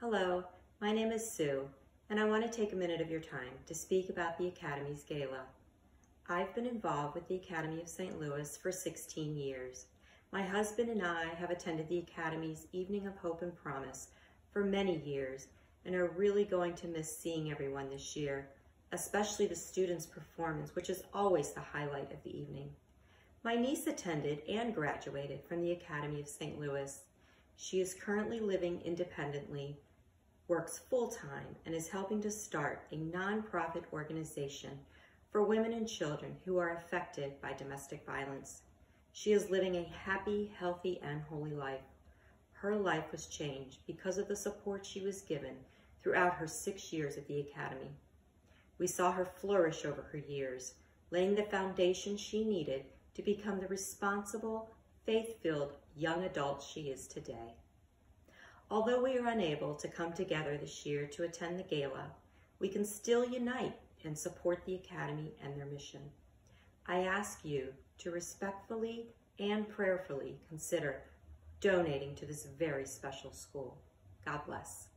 Hello, my name is Sue, and I want to take a minute of your time to speak about the Academy's Gala. I've been involved with the Academy of St. Louis for 16 years. My husband and I have attended the Academy's Evening of Hope and Promise for many years and are really going to miss seeing everyone this year, especially the students' performance, which is always the highlight of the evening. My niece attended and graduated from the Academy of St. Louis. She is currently living independently works full-time and is helping to start a nonprofit organization for women and children who are affected by domestic violence. She is living a happy, healthy, and holy life. Her life was changed because of the support she was given throughout her six years at the Academy. We saw her flourish over her years, laying the foundation she needed to become the responsible, faith-filled young adult she is today. Although we are unable to come together this year to attend the gala, we can still unite and support the Academy and their mission. I ask you to respectfully and prayerfully consider donating to this very special school. God bless.